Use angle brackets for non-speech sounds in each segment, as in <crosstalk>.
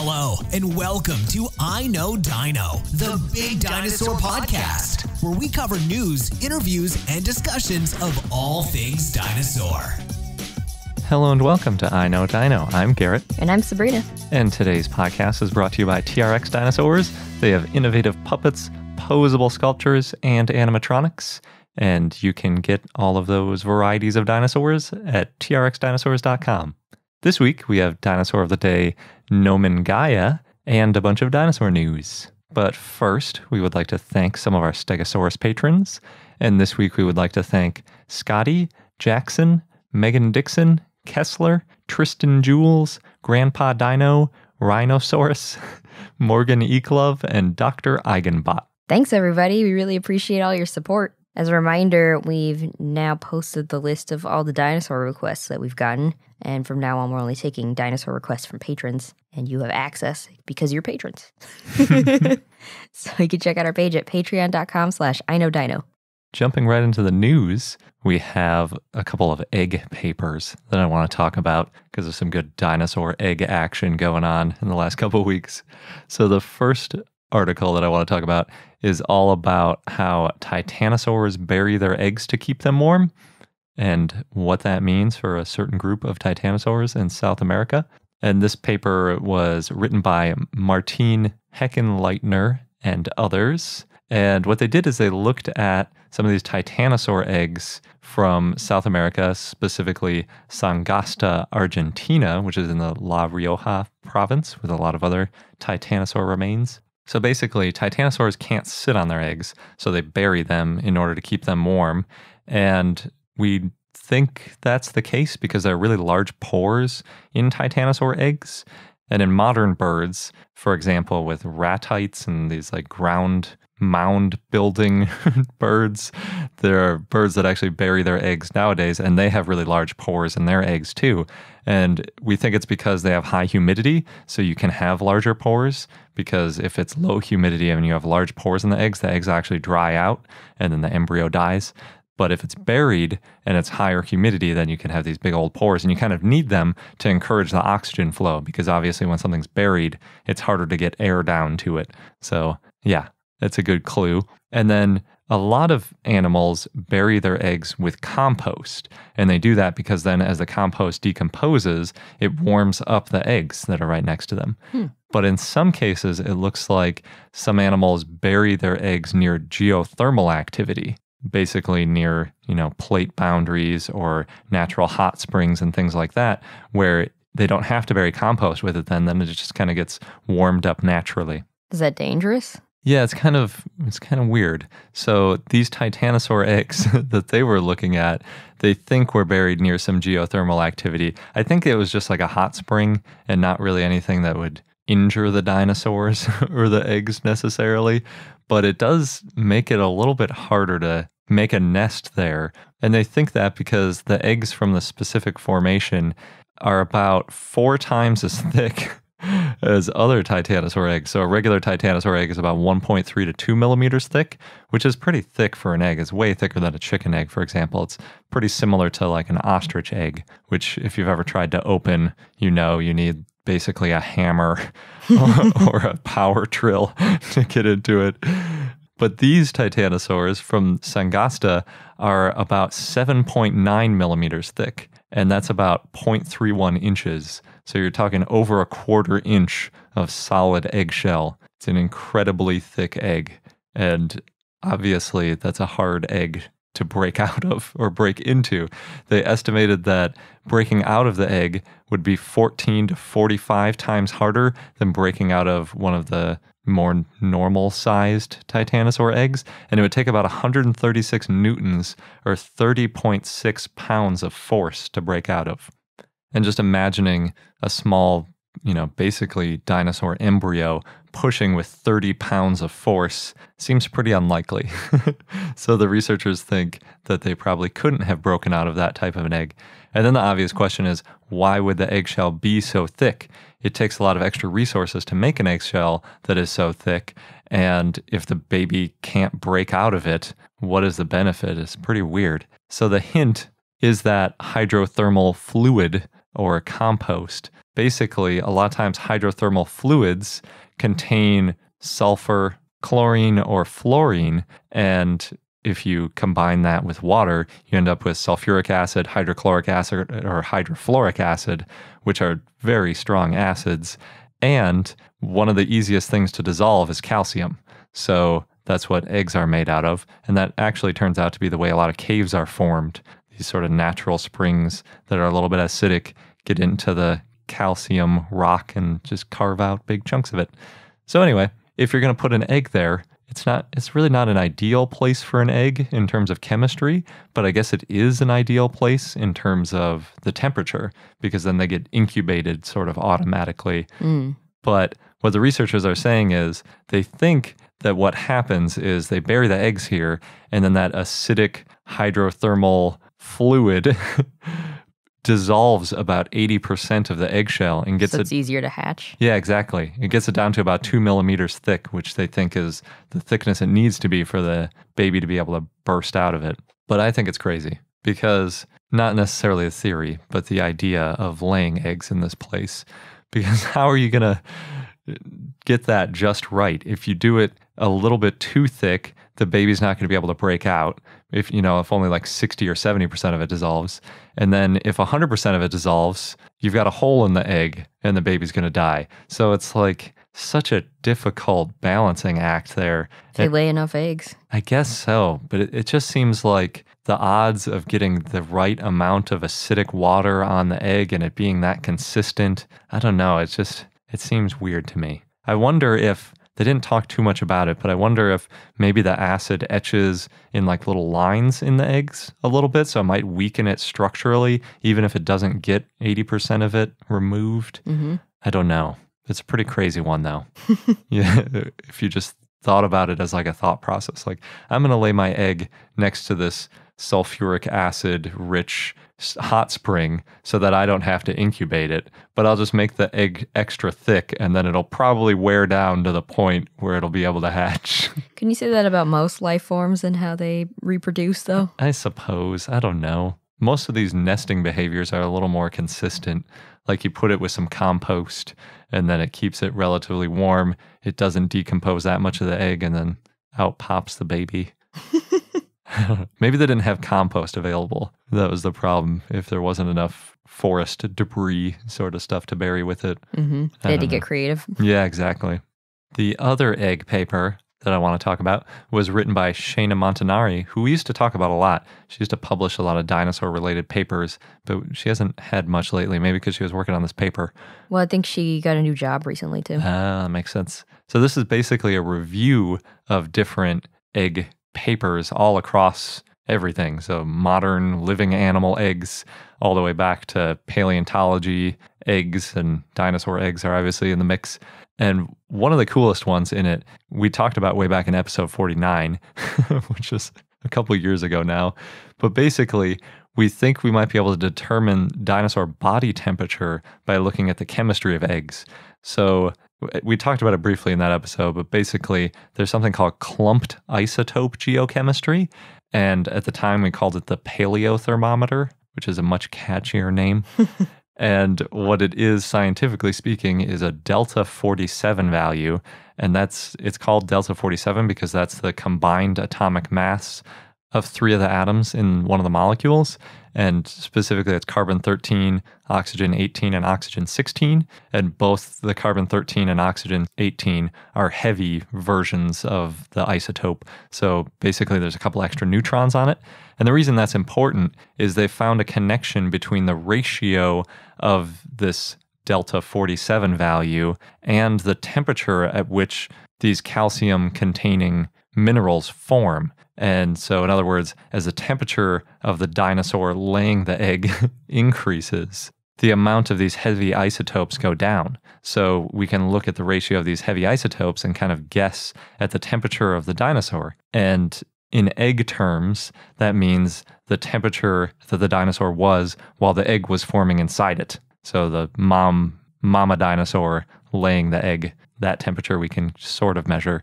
Hello, and welcome to I Know Dino, the Big Dinosaur Podcast, where we cover news, interviews, and discussions of all things dinosaur. Hello and welcome to I Know Dino. I'm Garrett, And I'm Sabrina. and today's podcast is brought to you by TRX Dinosaurs. They have innovative puppets, posable sculptures, and animatronics. And you can get all of those varieties of dinosaurs at trxdinosaurs.com. This week we have Dinosaur of the Day, Nomen Gaia, and a bunch of dinosaur news. But first, we would like to thank some of our Stegosaurus patrons. And this week we would like to thank Scotty, Jackson, Megan Dixon, Kessler, Tristan Jules, Grandpa Dino, Rhinosaurus, <laughs> Morgan Eklove, and Dr. Eigenbot. Thanks, everybody. We really appreciate all your support. As a reminder, we've now posted the list of all the dinosaur requests that we've gotten. And from now on, we're only taking dinosaur requests from patrons, and you have access because you're patrons. <laughs> so you can check out our page at patreon.com slash I dino. Jumping right into the news, we have a couple of egg papers that I want to talk about because there's some good dinosaur egg action going on in the last <laughs> couple of weeks. So, the first article that I want to talk about is all about how titanosaurs bury their eggs to keep them warm and what that means for a certain group of titanosaurs in South America. And this paper was written by Martine Hechenleitner and others. And what they did is they looked at some of these titanosaur eggs from South America, specifically Sanagasta, Argentina, which is in the La Rioja province with a lot of other titanosaur remains. So basically, titanosaurs can't sit on their eggs, so they bury them in order to keep them warm. And we think that's the case because there are really large pores in titanosaur eggs. And in modern birds, for example, with ratites and these like ground mound building <laughs> birds, there are birds that actually bury their eggs nowadays and they have really large pores in their eggs too. And we think it's because they have high humidity, so you can have larger pores. Because if it's low humidity and you have large pores in the eggs, the eggs actually dry out and then the embryo dies. But if it's buried and it's higher humidity, then you can have these big old pores and you kind of need them to encourage the oxygen flow because obviously when something's buried, it's harder to get air down to it. So, yeah, that's a good clue. And then a lot of animals bury their eggs with compost. And they do that because then as the compost decomposes, it warms up the eggs that are right next to them. Hmm. But in some cases, it looks like some animals bury their eggs near geothermal activity basically near you know plate boundaries or natural hot springs and things like that where they don't have to bury compost with it then then it just kind of gets warmed up naturally. Is that dangerous? yeah it's kind of it's kind of weird. So these titanosaur eggs <laughs> that they were looking at they think were buried near some geothermal activity. I think it was just like a hot spring and not really anything that would injure the dinosaurs <laughs> or the eggs necessarily but it does make it a little bit harder to make a nest there. And they think that because the eggs from the specific formation are about four times as <laughs> thick as other titanosaur eggs. So a regular titanosaur egg is about 1.3 to 2 millimeters thick, which is pretty thick for an egg. It's way thicker than a chicken egg, for example. It's pretty similar to like an ostrich egg, which if you've ever tried to open, you know you need basically a hammer <laughs> <laughs> or a power drill <laughs> to get into it. But these titanosaurs from Sanagasta are about 7.9 millimeters thick, and that's about 0.31 inches. So you're talking over a quarter inch of solid eggshell. It's an incredibly thick egg. And obviously, that's a hard egg to break <laughs> out of or break into. They estimated that breaking out of the egg would be 14 to 45 times harder than breaking out of one of the more normal sized titanosaur eggs. And it would take about 136 newtons or 30.6 pounds of force to break out of. And just imagining a small, you know, basically dinosaur embryo pushing with 30 pounds of force seems pretty unlikely. <laughs> so the researchers think that they probably couldn't have broken out of that type of an egg. And then the obvious question is why would the eggshell be so thick? It takes a lot of extra resources to make an eggshell that is so thick. And if the baby can't break out of it, what is the benefit? It's pretty weird. So the hint is that hydrothermal fluid or compost basically, a lot of times hydrothermal fluids contain sulfur, chlorine, or fluorine. And if you combine that with water, you end up with sulfuric acid, hydrochloric acid, or hydrofluoric acid, which are very strong acids. And one of the easiest things to dissolve is calcium. So that's what eggs are made out of. And that actually turns out to be the way a lot of caves are formed. These sort of natural springs that are a little bit acidic get into the calcium rock and just carve out big chunks of it. So, anyway, if you're going to put an egg there, it's not it's really not an ideal place for an egg in terms of chemistry but i guess it is an ideal place in terms of the temperature because then they get incubated sort of automatically Mm. but what the researchers are saying is they think that what happens is they bury the eggs here and then that acidic hydrothermal fluid <laughs> dissolves about 80% of the eggshell and gets So it it's easier to hatch. yeah, exactly. It gets it down to about two millimeters thick, which they think is the thickness it needs to be for the baby to be able to burst out of it. But I think it's crazy because not necessarily a theory, but the idea of laying eggs in this place. <laughs> Because how are you going to get that just right? If you do it a little bit too thick, the baby's not going to be able to break out. If you know, if only like 60 or 70% of it dissolves. And then if 100% of it dissolves, you've got a hole in the egg and the baby's going to die. So it's like such a difficult balancing act there. They lay enough eggs. I guess so, but it, it just seems like the odds of getting the right amount of acidic water on the egg and it being that consistent, I don't know. It's just, it seems weird to me. I wonder if they didn't talk too much about it, but I wonder if maybe the acid etches in like little lines in the eggs a little bit. So it might weaken it structurally, even if it doesn't get 80% of it removed. hmm I don't know. It's a pretty crazy one, though. <laughs> yeah, if you just thought about it as like a thought process, like I'm going to lay my egg next to this sulfuric acid rich hot spring so that I don't have to incubate it, but I'll just make the egg extra thick and then it'll probably wear down to the point where it'll be able to hatch. <laughs> Can you say that about most life forms and how they reproduce, though? I suppose. I don't know. Most of these nesting behaviors are a little more consistent. Like you put it with some compost and then it keeps it relatively warm. It doesn't decompose that much of the egg and then out pops the baby. <laughs> <laughs> Maybe they didn't have compost available. That was the problem. If there wasn't enough forest debris sort of stuff to bury with it. hmm I They had to don't get creative. Yeah, exactly. The other egg paper that I want to talk about was written by Shaena Montanari, who we used to talk about a lot. She used to publish a lot of dinosaur related papers, but she hasn't had much lately, maybe because she was working on this paper. Well, I think she got a new job recently, too. Ah, that makes sense. So this is basically a review of different egg papers all across everything. So modern living animal eggs, all the way back to paleontology eggs, and dinosaur eggs are obviously in the mix. And one of the coolest ones in it, we talked about way back in episode 49, <laughs> which is a couple years ago now. But basically, we think we might be able to determine dinosaur body temperature by looking at the chemistry of eggs. So we talked about it briefly in that episode, but basically, there's something called clumped isotope geochemistry. And at the time, we called it the paleothermometer, which is a much catchier name. <laughs> and what it is, scientifically speaking, is a delta 47 value. And that's it's called delta 47 because that's the combined atomic mass of three of the atoms in one of the molecules. And specifically, it's carbon 13, oxygen 18, and oxygen 16. And both the carbon 13 and oxygen 18 are heavy versions of the isotope. So basically, there's a couple extra neutrons on it. And the reason that's important is they found a connection between the ratio of this delta 47 value and the temperature at which these calcium containing minerals form. And so, in other words, as the temperature of the dinosaur laying the egg <laughs> increases, the amount of these heavy isotopes go down. So we can look at the ratio of these heavy isotopes and kind of guess at the temperature of the dinosaur. And in egg terms, that means the temperature that the dinosaur was while the egg was forming inside it. So the mom mama dinosaur laying the egg, that temperature we can sort of measure.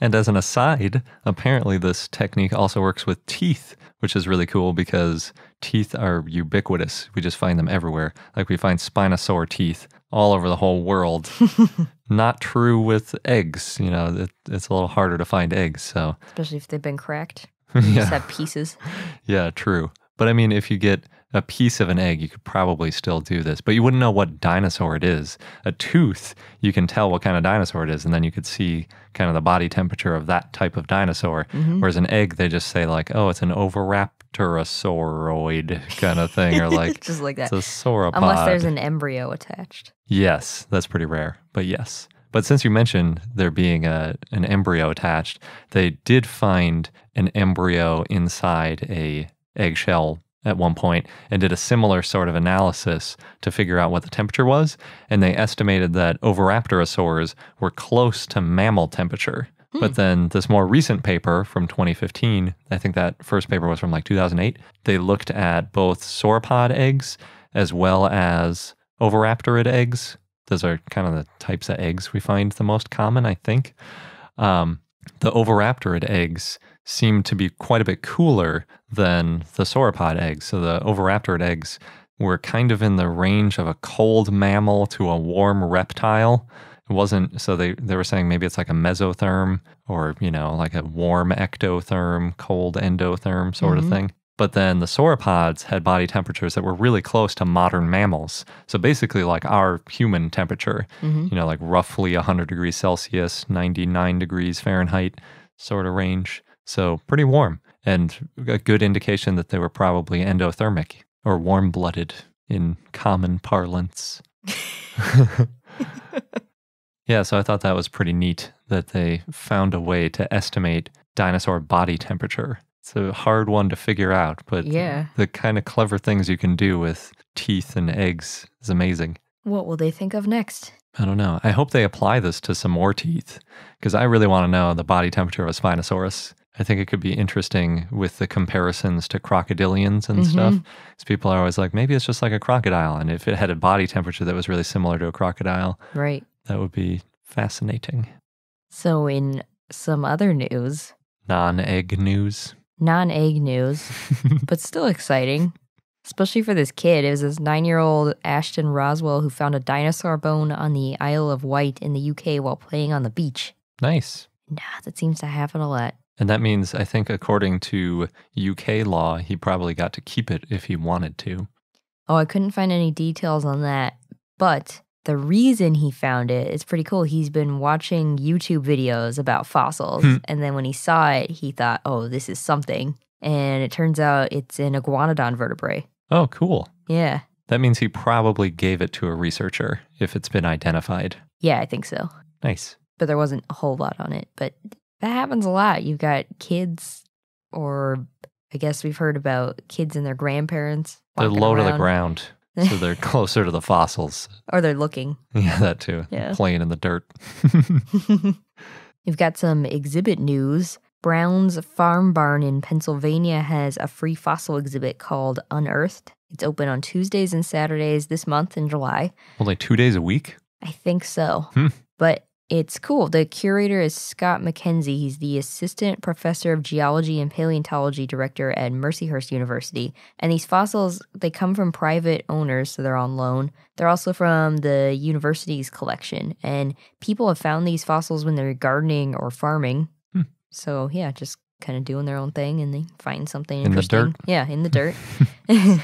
And as an aside, apparently this technique also works with teeth, which is really cool because teeth are ubiquitous. We just find them everywhere. Like we find spinosaur teeth all over the whole world. <laughs> Not true with eggs. You know, it, it's a little harder to find eggs. So, Especially if they've been cracked. <laughs> You just have pieces. <laughs> yeah, true. But I mean, if you get a piece of an egg, you could probably still do this, but you wouldn't know what dinosaur it is. A tooth, you can tell what kind of dinosaur it is, and then you could see kind of the body temperature of that type of dinosaur. Mm-hmm. Whereas an egg, they just say, like, oh, it's an oviraptorosauroid <laughs> kind of thing, or like, <laughs> just like that. it's a sauropod. Unless there's an embryo attached. Yes, that's pretty rare, but yes. But since you mentioned there being a, an embryo attached, they did find an embryo inside a eggshell at one point and did a similar sort of analysis to figure out what the temperature was. And they estimated that Oviraptorosaurs were close to mammal temperature. But then this more recent paper from 2015, I think that first paper was from like 2008, they looked at both sauropod eggs as well as oviraptorid eggs. Those are kind of the types of eggs we find the most common, I think. Um, the oviraptorid eggs seem to be quite a bit cooler than the sauropod eggs. So the oviraptorid eggs were kind of in the range of a cold mammal to a warm reptile. It wasn't so they they were saying maybe it's like a mesotherm or you know like a warm ectotherm, cold endotherm sort of mm-hmm. thing. But then the sauropods had body temperatures that were really close to modern mammals. So basically like our human temperature, mm-hmm. you know, like roughly 100 degrees Celsius, 99 degrees Fahrenheit sort of range. So pretty warm and a good indication that they were probably endothermic or warm blooded in common parlance. <laughs> yeah, so I thought that was pretty neat that they found a way to estimate dinosaur body temperature. It's a hard one to figure out, but Yeah. the kind of clever things you can do with teeth and eggs is amazing. What will they think of next? I don't know. I hope they apply this to some more teeth because I really want to know the body temperature of a Spinosaurus. I think it could be interesting with the comparisons to crocodilians and stuff. Mm-hmm. Because people are always like, maybe it's just like a crocodile. And if it had a body temperature that was really similar to a crocodile, Right. that would be fascinating. So, in some other news, Non egg news. non egg news, <laughs> but still exciting, especially for this kid. It was this nine year old Ashton Roswell who found a dinosaur bone on the Isle of Wight in the UK while playing on the beach. Nice. Nah, that seems to happen a lot. And that means, I think, according to UK law, he probably got to keep it if he wanted to. Oh, I couldn't find any details on that, but the reason he found it is pretty cool. He's been watching YouTube videos about fossils, Hmm. and then when he saw it, he thought, oh, this is something. And it turns out it's an iguanodon vertebrae. Oh, cool. Yeah. That means he probably gave it to a researcher if it's been identified. Yeah, I think so. Nice. But there wasn't a whole lot on it. But that happens a lot. You've got kids, or I guess we've heard about kids and their grandparents. They're low to the ground, so they're <laughs> closer to the fossils. Or they're looking. Yeah, that too. Yeah. Playing in the dirt. <laughs> You've got some exhibit news. Brown's Farm Barn in Pennsylvania has a free fossil exhibit called Unearthed. It's open on Tuesdays and Saturdays this month in July. Only two days a week? I think so. Hmm. But it's cool. The curator is Scott McKenzie. He's the assistant professor of geology and paleontology director at Mercyhurst University. And these fossils, they come from private owners, so they're on loan. They're also from the university's collection. And people have found these fossils when they're gardening or farming. Hmm. So yeah, just kind of doing their own thing and they find something In the interesting. dirt? Yeah, in the dirt. <laughs> <laughs>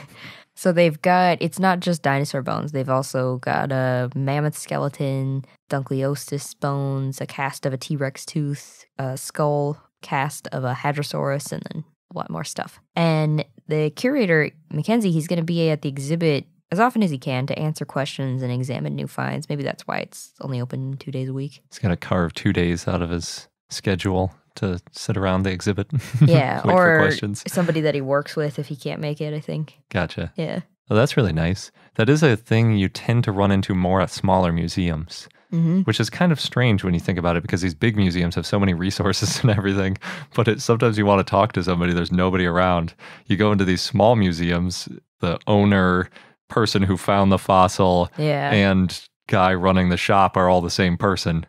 So they've got it's not just dinosaur bones. They've also got a mammoth skeleton, Dunkleosteus bones, a cast of a T-Rex tooth, a skull cast of a Hadrosaurus, and then a lot more stuff. And the curator, McKenzie, he's going to be at the exhibit as often as he can to answer questions and examine new finds. Maybe that's why it's only open two days a week. He's got to carve two days out of his schedule to sit around the exhibit. <laughs> Yeah, or questions. somebody that he works with if he can't make it. I think. Gotcha. Yeah. Well, that's really nice. That is a thing you tend to run into more at smaller museums, hmm which is kind of strange when you think about it because these big museums have so many <laughs> resources and everything. But it, sometimes you want to talk to somebody, there's nobody around. You go into these small museums, the owner, person who found the fossil, Yeah. and guy running the shop are all the same person.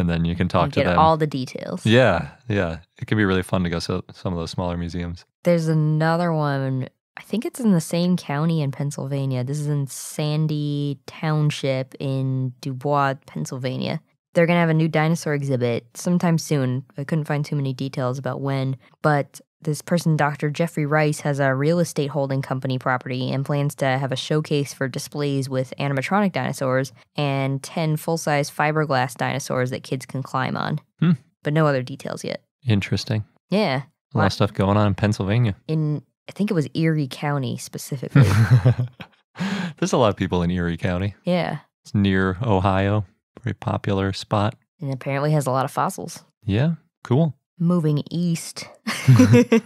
And then you can talk and to get them. all the details. yeah, yeah. It can be really fun to go to some of those smaller museums. There's another one. I think it's in the same county in Pennsylvania. This is in Sandy Township in DuBois, Pennsylvania. They're going to have a new dinosaur exhibit sometime soon. I couldn't find too many details about when, but this person, Dr. Jeffrey Rice, has a real estate holding company property and plans to have a showcase for displays with animatronic dinosaurs and 10 full size fiberglass dinosaurs that kids can climb on. Hmm. But no other details yet. Interesting. Yeah. A lot of stuff going on in Pennsylvania. In, I think it was Erie County specifically. <laughs> There's a lot of people in Erie County. yeah. It's near Ohio. Very popular spot. And apparently has a lot of fossils. Yeah, cool. Moving east. <laughs> <laughs>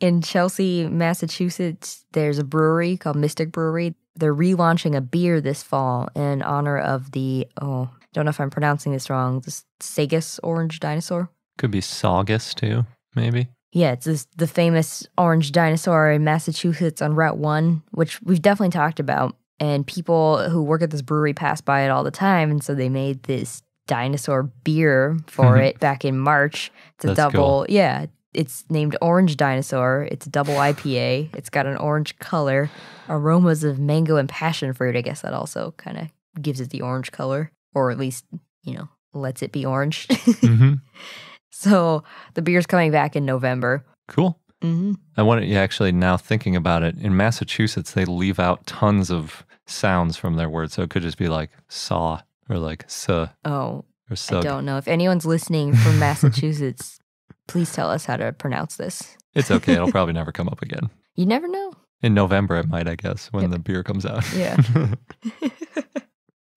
In Chelsea, Massachusetts, there's a brewery called Mystic Brewery. They're relaunching a beer this fall in honor of the, oh, don't know if I'm pronouncing this wrong, the Sagus orange dinosaur. Could be Saugus too, maybe. Yeah, it's this, the famous orange dinosaur in Massachusetts on Route 1, which we've definitely talked about. And people who work at this brewery pass by it all the time. And so they made this dinosaur beer for it back in March. It's a That's double, cool. yeah, it's named Orange Dinosaur. It's a double IPA. It's got an orange color, aromas of mango and passion fruit. I guess that also kind of gives it the orange color, or at least, you know, lets it be orange. hmm <laughs> so the beer's coming back in November. Cool. hmm I want yeah, actually now thinking about it, in Massachusetts they leave out tons of sounds from their words. So it could just be like saw or like suh Oh, or I don't know. If anyone's listening from Massachusetts, <laughs> please tell us how to pronounce this. It's okay, it'll probably <laughs> never come up again. You never know. In November it might, I guess, when Yep. the beer comes out. Yeah. <laughs>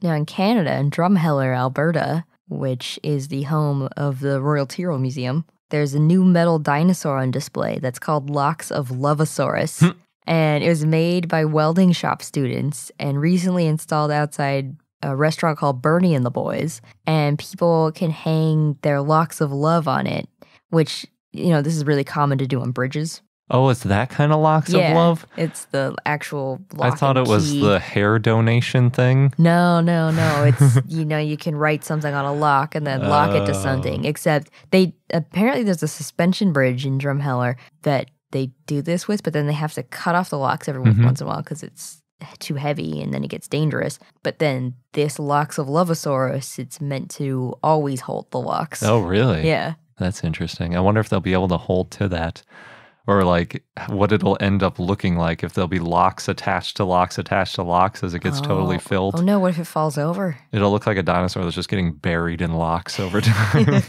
Now, in Canada, in Drumheller, Alberta, which is the home of the Royal Tyrrell Museum, there's a new metal dinosaur on display that's called Locks of Lovosaurus. Hmm. and it was made by welding shop students and recently installed outside a restaurant called Bernie and the Boys. And people can hang their locks of love on it, which, you know, this is really common to do on bridges. oh, it's that kind of locks Yeah. of love? It's the actual I thought it was the hair donation thing. No, no, no. It's <laughs> you know you can write something on a lock and then lock it to something. Oh. Except they apparently there's a suspension bridge in Drumheller that they do this with, but then they have to cut off the locks every Mhm. once in a while because it's too heavy and then it gets dangerous. But then this locks of Lovosaurus, it's meant to always hold the locks. Oh, really? yeah. That's interesting. I wonder if they'll be able to hold to that. Or like what it'll end up looking like if there'll be locks attached to locks attached to locks as it gets totally Oh. filled. Oh no! What if it falls over? It'll look like a dinosaur that's just getting buried in locks over time. <laughs>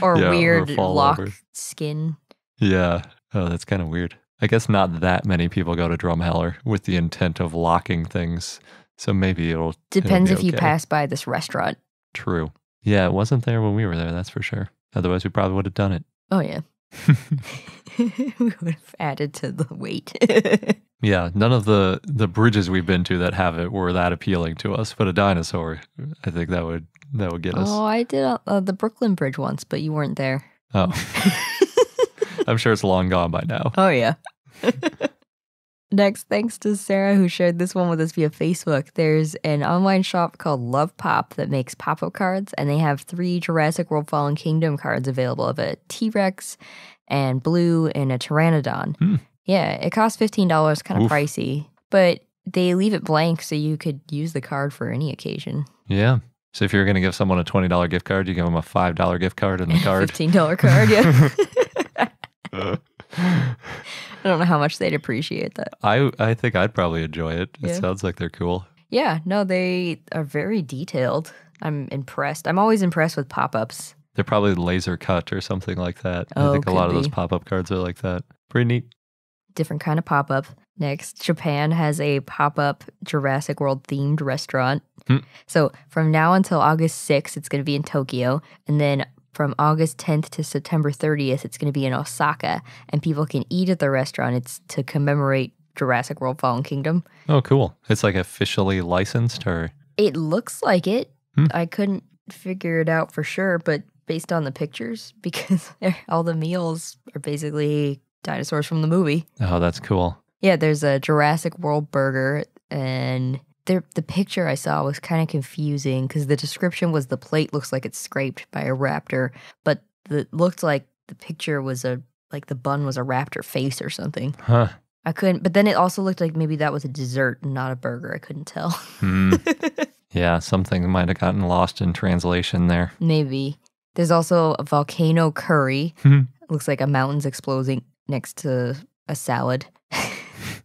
or Yeah, weird lock over. skin. yeah. Oh, that's kind of weird. I guess not that many people go to Drumheller with the intent of locking things. So maybe it'll it'll Depends be if you pass by this restaurant. True. Yeah, it wasn't there when we were there, that's for sure. Otherwise we probably would have done it. Oh yeah. <laughs> <laughs> we would have added to the weight. <laughs> Yeah, none of the the bridges we've been to that have it were that appealing to us. But a dinosaur, I think that would that would get us. oh, I did uh, uh, the Brooklyn Bridge once, but you weren't there. Oh, I'm sure it's long gone by now. Oh yeah. <laughs> Next, thanks to Sarah who shared this one with us via Facebook. There's an online shop called Love Pop that makes pop-up cards, and they have three Jurassic World Fallen Kingdom cards available of a T-Rex and Blue and a Pteranodon. Hmm. Yeah, it costs fifteen dollars, kind of Oof. pricey, but they leave it blank so you could use the card for any occasion. Yeah. So if you're going to give someone a twenty dollar gift card, you give them a five dollar gift card and the <laughs> card. Fifteen dollar card, yeah. <laughs> I don't know how much they'd appreciate that. I I think I'd probably enjoy it. It Yeah. sounds like they're cool. Yeah, no, they are very detailed. I'm impressed. I'm always impressed with pop ups. They're probably laser cut or something like that. Oh, I think a lot could of those pop up cards are like that. Pretty neat. Different kind of pop up. Next, Japan has a pop up Jurassic World themed restaurant. Hmm. So from now until August 6th, it's going to be in Tokyo. And then from August 10th to September 30th, it's going to be in Osaka. And people can eat at the restaurant. It's to commemorate Jurassic World Fallen Kingdom. Oh, cool. It's like officially licensed or It looks like it. Hmm. I couldn't figure it out for sure, but based on the pictures, <laughs> because all the meals are basically dinosaurs from the movie. oh, that's cool. Yeah, there's a Jurassic World burger and There, the picture I saw was kind of confusing because the description was the plate looks like it's scraped by a raptor, but it looked like the picture was a like the bun was a raptor face or something. Huh. I couldn't, but then it also looked like maybe that was a dessert and not a burger. I couldn't tell. Hmm. <laughs> yeah, something might have gotten lost in translation there. maybe there's also a volcano curry. Hmm. looks like a mountain's exploding next to a salad.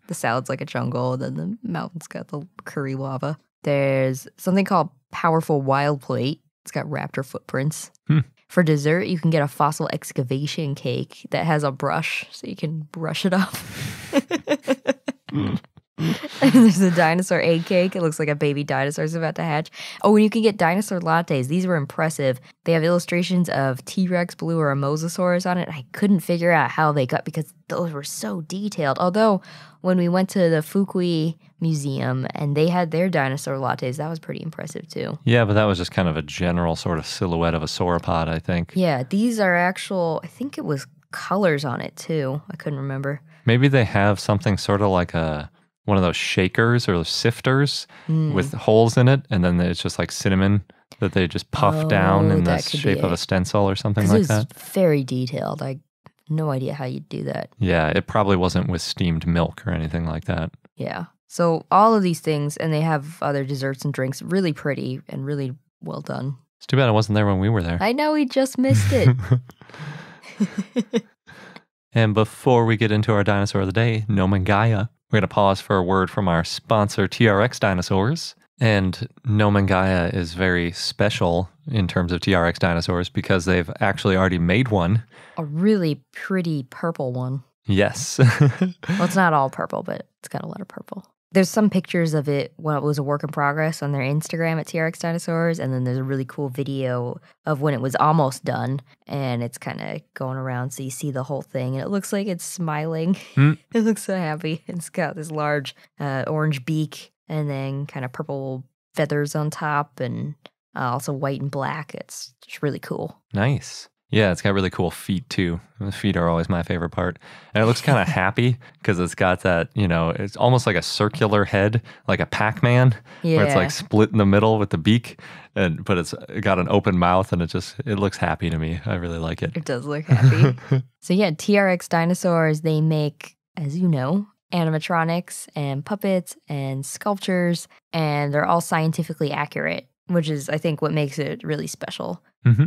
The salad's like a jungle, then the mountain's got the curry lava. There's something called Powerful Wild Plate. It's got raptor footprints. Hmm. For dessert, you can get a fossil excavation cake that has a brush so you can brush it off. And <laughs> <laughs> There's a dinosaur egg cake. It looks like a baby dinosaur is about to hatch. Oh, and you can get dinosaur lattes. These were impressive. They have illustrations of T Rex, Blue, or a Mosasaurus on it. I couldn't figure out how they got because those were so detailed. Although, when we went to the Fukui Museum and they had their dinosaur lattes, that was pretty impressive too. Yeah, but that was just kind of a general sort of silhouette of a sauropod, I think. Yeah, these are actual, I think it was colors on it too. I couldn't remember. Maybe they have something sort of like a one of those shakers or sifters Mm. with holes in it, and then it's just like cinnamon that they just puff down Oh, in the that could be shape of a stencil or something like that. very detailed. I no idea how you'd do that. Yeah, it probably wasn't with steamed milk or anything like that. Yeah. So all of these things, and they have other desserts and drinks, really pretty and really well done. It's too bad I wasn't there when we were there. I know we just missed it. <laughs> and before we get into our dinosaur of the day, Nomengaya, we're going to pause for a word from our sponsor, TRX Dinosaurs. And Nomengaya is very special in terms of TRX dinosaurs because they've actually already made one. a really pretty purple one. Yes. <laughs> Well, it's not all purple, but it's got a lot of purple. There's some pictures of it when it was a work in progress on their Instagram at TRX Dinosaurs, and then there's a really cool video of when it was almost done, and it's kind of going around, so you see the whole thing, and it looks like it's smiling. Hmm. <laughs> it looks so happy. It's got this large uh, orange beak, and then kind of purple feathers on top, and uh, also white and black. It's just really cool. Nice. Yeah, it's got really cool feet too. The feet are always my favorite part. And it looks kind of <laughs> happy because it's got that, you know, it's almost like a circular head, like a Pac Man, Yeah. where it's like split in the middle with the beak, and but it's got an open mouth and it just, it looks happy to me. I really like it. It does look happy. <laughs> so yeah, TRX dinosaurs, they make, as you know, animatronics and puppets and sculptures, and they're all scientifically accurate, which is I think what makes it really special. hmm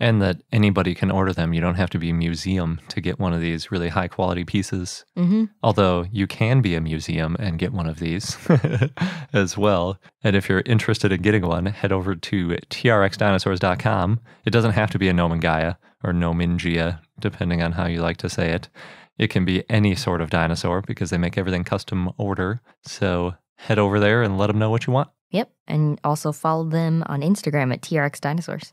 And that anybody can order them. You don't have to be a museum to get one of these really high quality pieces. Mm-hmm. Although you can be a museum and get one of these <laughs> as well. And if you're interested in getting one, head over to trxdinosaurs.com. It doesn't have to be a Nomengaya or Nomingia, depending on how you like to say it. It can be any sort of dinosaur because they make everything custom order. So head over there and let them know what you want. Yep, and also follow them on Instagram at TRX Dinosaurs.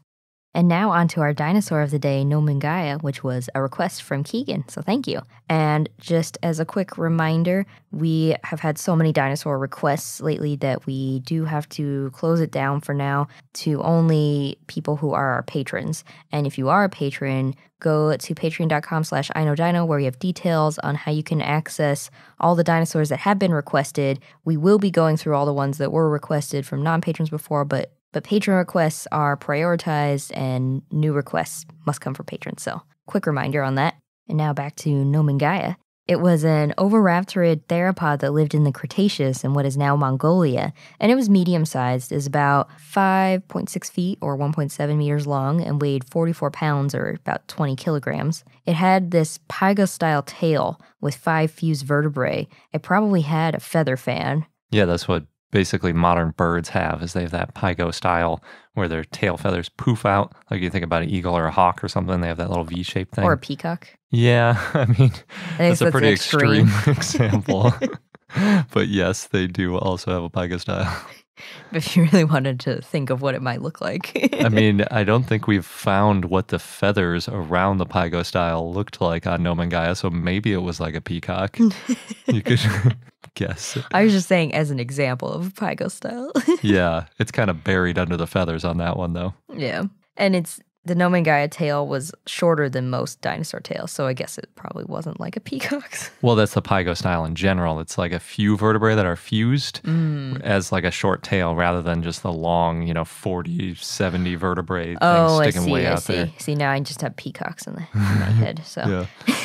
And now on to our dinosaur of the day, Nomengaya, which was a request from Keegan. So thank you. And just as a quick reminder, we have had so many dinosaur requests lately that we do have to close it down for now to only people who are our patrons. And if you are a patron, go to patreon.com slash iknowdino where we have details on how you can access all the dinosaurs that have been requested. We will be going through all the ones that were requested from non-patrons before, but but patron requests are prioritized and new requests must come from patrons. So, quick reminder on that. And now back to Nomengaya. It was an oviraptorid theropod that lived in the Cretaceous in what is now Mongolia, and it was medium sized, is about 5.6 feet or 1.7 meters long, and weighed 44 pounds or about 20 kilograms. It had this pygostyle tail with five fused vertebrae. It probably had a feather fan, Yeah, that's what basically modern birds have is they have that pygostyle where their tail feathers poof out like you think about an eagle or a hawk or something they have that little v-shaped thing or a peacock. yeah <laughs> i mean guess that's a that's pretty extreme. extreme, <laughs> example <laughs> but yes they do also have a pygostyle If you really wanted to think of what it might look like. i mean i don't think we've found what the feathers around the pygostyle looked like on nomengaya so maybe it was like a peacock you could guess <laughs> I was just saying as an example of Pygostyle. <laughs> yeah it's kind of buried under the feathers on that one though yeah. And it's the Nomengaia tail was shorter than most dinosaur tails, so I guess it probably wasn't like a peacock's. <laughs> Well, that's the pygostyle in general. It's like a few vertebrae that are fused Mm. as like a short tail rather than just the long, you know, 40, 70 vertebrae Oh, I sticking see. way I out see. there. See, now I just have peacocks in, the, in my head. So Yeah.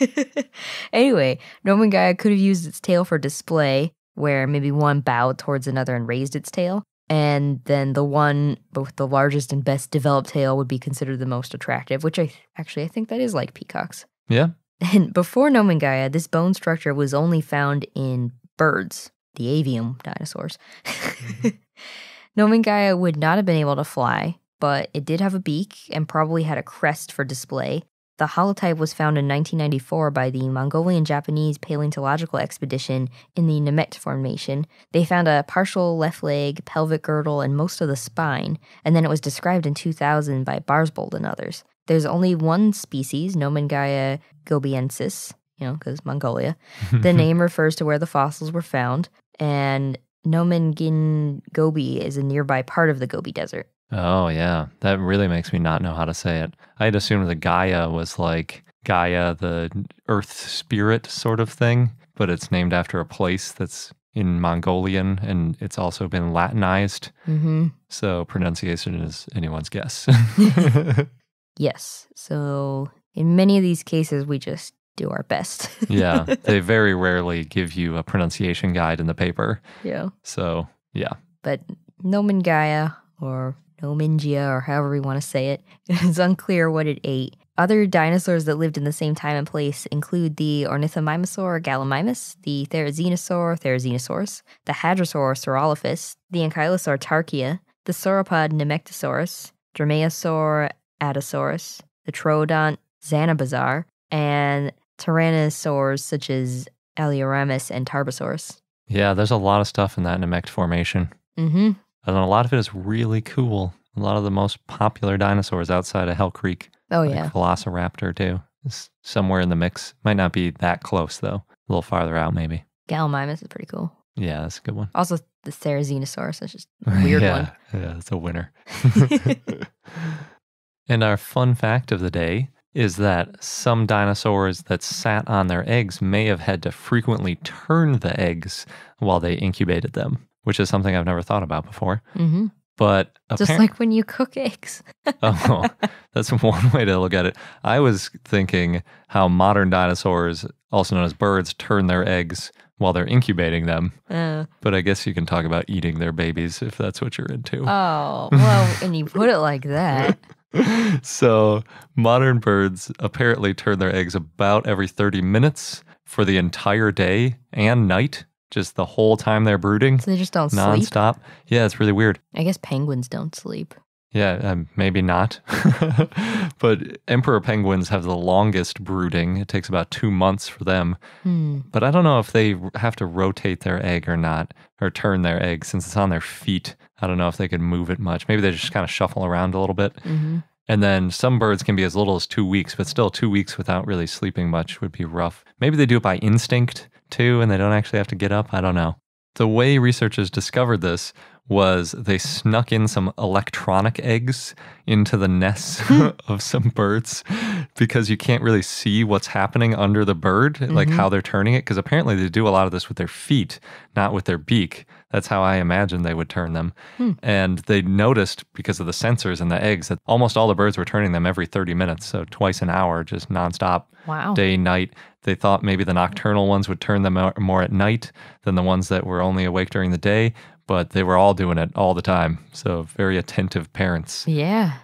<laughs> anyway, Nomengaia could have used its tail for display, where maybe one bowed towards another and raised its tail. And then the one with the largest and best developed tail would be considered the most attractive, which I actually I think that is like peacocks. Yeah. <laughs> And before Nomengaia, this bone structure was only found in birds, the avian dinosaurs. Mm-hmm. <laughs> Nomengaia would not have been able to fly, but it did have a beak and probably had a crest for display. The holotype was found in 1994 by the Mongolian Japanese paleontological expedition in the Nemegt Formation. They found a partial left leg, pelvic girdle, and most of the spine, and then it was described in 2000 by Barsbold and others. There's only one species, Nomengaia gobiensis, you know, because Mongolia. <laughs> The name refers to where the fossils were found, and Nomengin Gobi is a nearby part of the Gobi Desert. Oh, yeah. That really makes me not know how to say it. I had assumed the Gaia was like Gaia, the earth spirit sort of thing, but it's named after a place that's in Mongolian and it's also been Latinized. Mm-hmm. So pronunciation is anyone's guess. <laughs> Yes. So in many of these cases, we just do our best. <laughs> yeah. They very rarely give you a pronunciation guide in the paper. yeah. So, yeah. But nomen Gaia or Nomingia or however we want to say it, <laughs> it's unclear what it ate. Other dinosaurs that lived in the same time and place include the Ornithomimosaur Gallimimus, the Therizinosaur Therizinosaurus, the Hadrosaur Saurolophus, the Ankylosaur Tarchia, the Sauropod Nemegtosaurus, Dromaeosaur Adasaurus, the Troodont Zanabazar, and tyrannosaurs such as Alioramus and Tarbosaurus. Yeah, there's a lot of stuff in that Nemegt formation. Mm-hmm. And a lot of it is really cool. A lot of the most popular dinosaurs outside of Hell Creek. Oh like yeah. Velociraptor, too. Is somewhere in the mix. Might not be that close, though. A little farther out, maybe. Gallimimus is pretty cool. Yeah, that's a good one. Also the Therizinosaurus, that's just <laughs> a weird yeah, one. Yeah, it's a winner. <laughs> <laughs> and our fun fact of the day is that some dinosaurs that sat on their eggs may have had to frequently turn the eggs while they incubated them, which is something I've never thought about before. hmm But Just like when you cook eggs. <laughs> oh, that's <laughs> one way to look at it. I was thinking how modern dinosaurs, also known as birds, turn their eggs while they're incubating them. Uh, But I guess you can talk about eating their babies if that's what you're into. oh, well, and you put it like that. <laughs> so modern birds apparently turn their eggs about every 30 minutes for the entire day and night, just the whole time they're brooding, So they just don't sleep. nonstop. Yeah, it's really weird. I guess penguins don't sleep. Yeah, um, maybe not. <laughs> but emperor penguins have the longest brooding. It takes about two months for them. Hmm. But I don't know if they have to rotate their egg or not, or turn their egg since it's on their feet. I don't know if they could move it much. Maybe they just kind of shuffle around a little bit. hmm And then some birds can be as little as two weeks, but still two weeks without really sleeping much would be rough. Maybe they do it by instinct too, and they don't actually have to get up. I don't know. The way researchers discovered this was they snuck in some electronic eggs into the nests <laughs> <laughs> of some birds because you can't really see what's happening under the bird, like Mhm. how they're turning it. Because apparently they do a lot of this with their feet, not with their beak. That's how I imagine they would turn them. Hmm. And they noticed because of the sensors in the eggs that almost all the birds were turning them every 30 minutes. So twice an hour, just nonstop, Wow. day, night. They thought maybe the nocturnal ones would turn them more at night than the ones that were only awake during the day, but they were all doing it all the time. So very attentive parents. Yeah.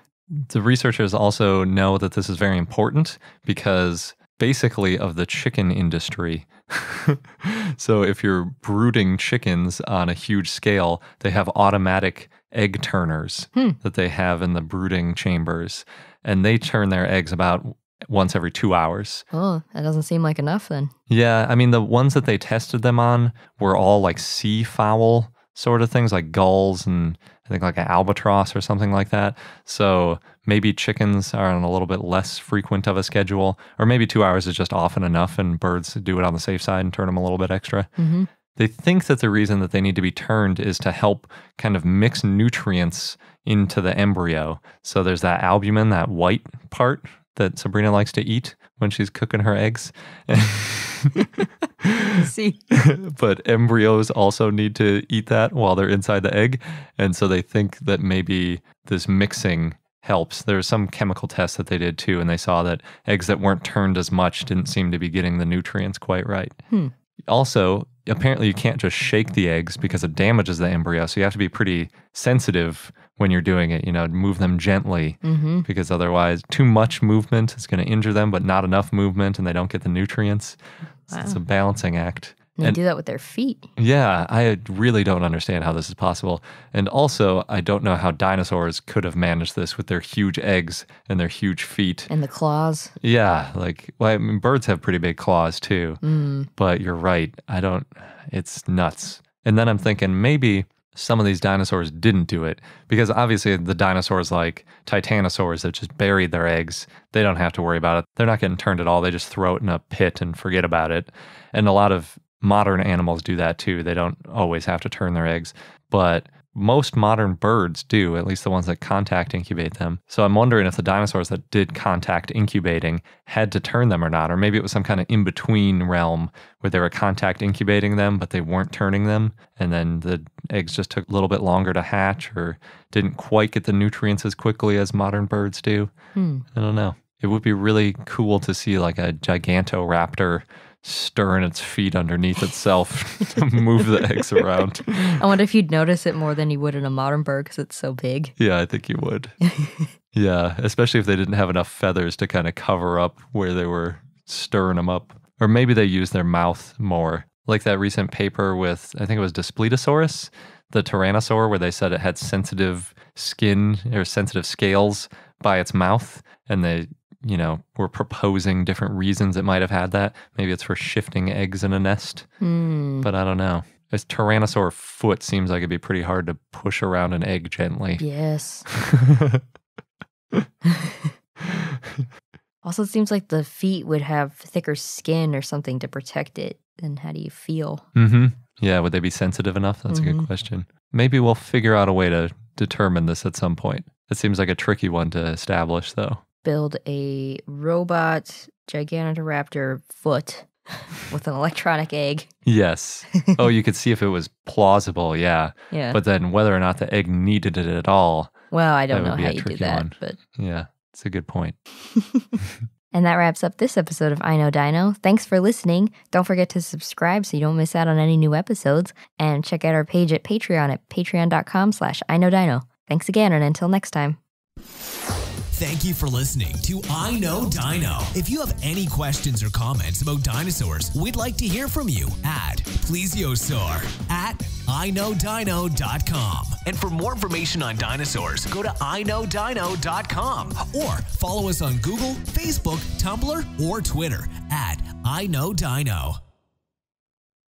The researchers also know that this is very important because basically of the chicken industry. <laughs> so if you're brooding chickens on a huge scale, they have automatic egg turners Hmm. that they have in the brooding chambers and they turn their eggs about once every 2 hours. Oh, that doesn't seem like enough then. Yeah, I mean the ones that they tested them on were all like sea fowl sort of things like gulls and I think like an albatross or something like that. So maybe chickens are on a little bit less frequent of a schedule or maybe 2 hours is just often enough and birds do it on the safe side and turn them a little bit extra. hmm They think that the reason that they need to be turned is to help kind of mix nutrients into the embryo. So there's that albumin, that white part that Sabrina likes to eat when she's cooking her eggs. <laughs> See, <laughs> but embryos also need to eat that while they're inside the egg. And so they think that maybe this mixing helps. There's some chemical tests that they did too, and they saw that eggs that weren't turned as much didn't seem to be getting the nutrients quite right. Hmm. Also, apparently, you can't just shake the eggs because it damages the embryo. So you have to be pretty sensitive when you're doing it, you know, move them gently mm-hmm. because otherwise, too much movement is going to injure them, but not enough movement and they don't get the nutrients. So It's a balancing act. And they And- do that with their feet. Yeah, I really don't understand how this is possible. And also, I don't know how dinosaurs could have managed this with their huge eggs and their huge feet. And the claws. Yeah, like, well, I mean, birds have pretty big claws too. Mm. But you're right. I don't, it's nuts. And then I'm thinking maybe some of these dinosaurs didn't do it because obviously the dinosaurs like titanosaurs that just buried their eggs, they don't have to worry about it. They're not getting turned at all. They just throw it in a pit and forget about it. And a lot of modern animals do that too. They don't always have to turn their eggs, but most modern birds do, at least the ones that contact incubate them. So I'm wondering if the dinosaurs that did contact incubating had to turn them or not, or maybe it was some kind of in between realm where they were contact incubating them, but they weren't turning them. And then the eggs just took a little bit longer to hatch or didn't quite get the nutrients as quickly as modern birds do. Hmm. I don't know. It would be really cool to see like a gigantoraptor stirring its feet underneath itself <laughs> to move the eggs around. I wonder if you'd notice it more than you would in a modern bird because it's so big. Yeah, I think you would. <laughs> yeah, especially if they didn't have enough feathers to kind of cover up where they were stirring them up. Or maybe they use their mouth more. Like that recent paper with, I think it was Daspletosaurus, the tyrannosaur, where they said it had sensitive skin or sensitive scales by its mouth. And they, you know, we're proposing different reasons it might have had that. Maybe it's for shifting eggs in a nest, Hmm. but I don't know. This tyrannosaur foot seems like it'd be pretty hard to push around an egg gently. Yes. <laughs> Also, it seems like the feet would have thicker skin or something to protect it. Then how do you feel? Mm-hmm. Yeah, would they be sensitive enough? That's a good Mhm. question. Maybe we'll figure out a way to determine this at some point. It seems like a tricky one to establish, though. Build a robot Gigantoraptor foot with an electronic egg. Yes. oh, you could see if it was plausible, yeah. Yeah. But then whether or not the egg needed it at all, well, I don't know how you do that, one. but yeah, it's a good point. <laughs> And that wraps up this episode of I Know Dino. Thanks for listening. Don't forget to subscribe so you don't miss out on any new episodes. And check out our page at Patreon at patreon.com slash I Know Dino. Thanks again, and until next time. Thank you for listening to I Know Dino. If you have any questions or comments about dinosaurs, we'd like to hear from you at plesiosaur at iknowdino.com. And for more information on dinosaurs, go to iknowdino.com or follow us on Google, Facebook, Tumblr, or Twitter at I Know Dino.